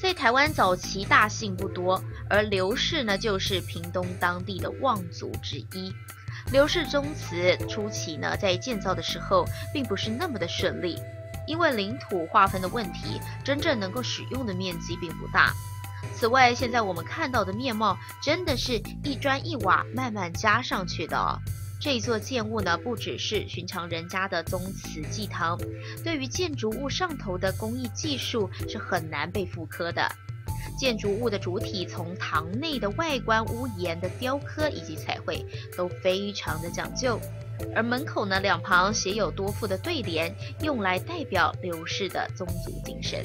在台湾早期大姓不多，而刘氏呢就是屏东当地的望族之一。刘氏宗祠初期呢在建造的时候并不是那么的顺利，因为领土划分的问题，真正能够使用的面积并不大。此外，现在我们看到的面貌真的是一砖一瓦慢慢加上去的哦。这座建物呢，不只是寻常人家的宗祠祭堂，对于建筑物上头的工艺技术是很难被复刻的。建筑物的主体从堂内的外观、屋檐的雕刻以及彩绘都非常的讲究，而门口呢两旁写有多副的对联，用来代表刘氏的宗族精神。